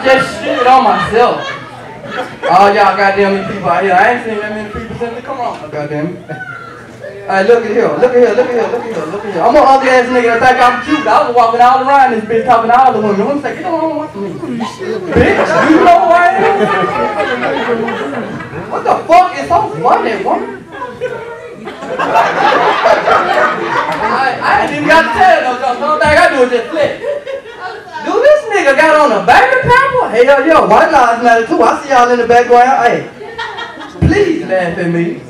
I'm just shit on myself. All y'all goddamn people out here, I ain't seen that many people the come on, goddamn. Alright, look at here, look at here, look at here, look at here, look at here. I'm an ugly ass nigga that think I'm cute. I was walking all around this bitch talking to all the women. Women say, get on with me. bitch, you know who I am? What the fuck is so funny, woman? I, I ain't even got to tell no jokes. The only thing I do is just flip. Do this nigga got on a baby pamper? yo, yeah, white lives matter too. I see y'all in the background. Hey, please laugh at me.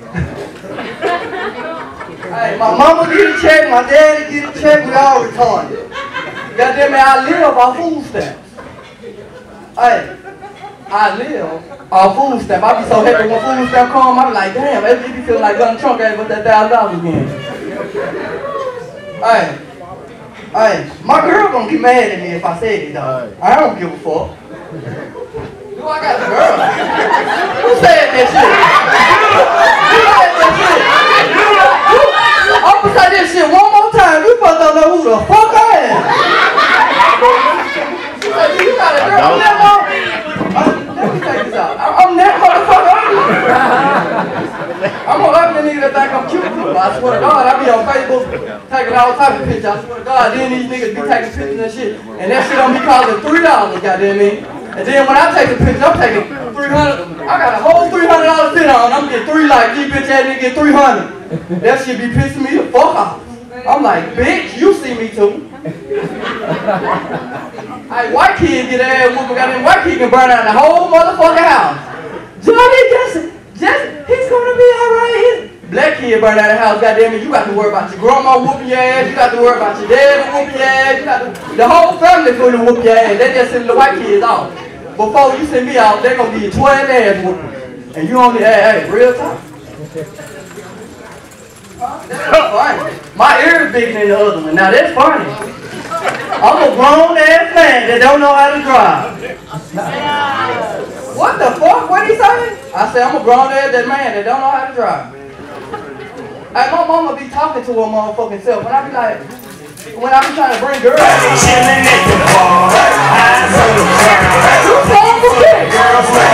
hey, my mama get a check, my daddy get a check, we all retarded. Goddamn it, I live off food stamps. Hey, I live off food stamp. I be so happy when food stamp come, I be like, damn, it be feeling like Donald Trump gave us that thousand dollars again. Hey, hey, my girl gonna get mad at me if I say it though. I don't give a fuck. Do I got a girl? Who said that shit? Who said that shit? I'm gonna say this shit one more time. You supposed to know who the fuck I am. You said you got a girl? Uh, let me take this out. I'm, I'm that motherfucker. I'm an ugly nigga that think I'm cute too. I swear to God, I be on Facebook taking all type of pictures. I swear to God, then these niggas be taking pictures and shit. And that shit don't be costing three dollars, goddamn me. And then when I take the picture, I'm taking three hundred. I got a whole three hundred dollar fit on. I'm getting three like these bitch ass nigga get three hundred. That shit be pissing me the fuck off. I'm like, bitch, you see me too. Hey, white kid get ass whooping, goddamn white kid can burn out the whole motherfucking house. Johnny just, just, he's gonna be alright. Black kid burn out the house, goddamn it, you got to worry about your grandma whooping your ass, you got to worry about your dad whooping your ass, you got to, the whole family gonna whoop your ass. They just send the white kids off. Before you send me out, they're gonna give you 12 ass whooping. And you only, hey, hey, real talk. That's funny. My ear is bigger than the other one. Now that's funny. I'm a grown ass man that don't know how to drive. What the fuck? What he say? I said I'm a grown ass that man that don't know how to drive. Hey, my mama be talking to her motherfucking self, and I be like, when I be trying to bring girls. Floor.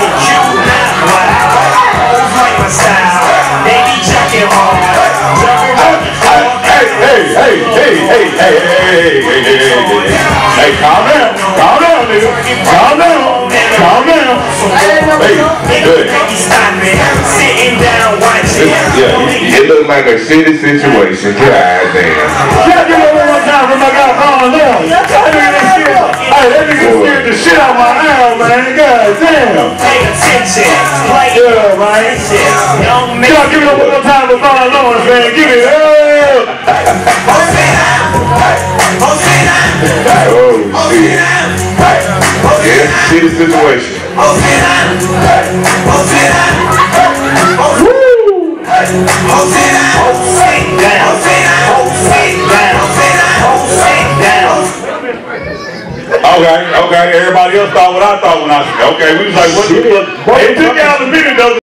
Hey, hey, hey, hey, hey, hey, hey, hey, hey, hey, hey, hey, calm down, calm down, nigga, calm down, calm down. Hey, good. Sitting down, watching. Yeah, it look like a shitty situation. God damn. shit out my arm, man. God damn. Pay attention. Play yeah, man. Don't make Y'all give me one more time with Vaughn Lawrence, man. Give it up. Hosina. Hosina. Oh, shit. Yeah, see the situation. Hosina. Hosina. Okay okay, everybody else thought what I thought when I said, okay, we was like, what the fuck? It took y'all a minute though.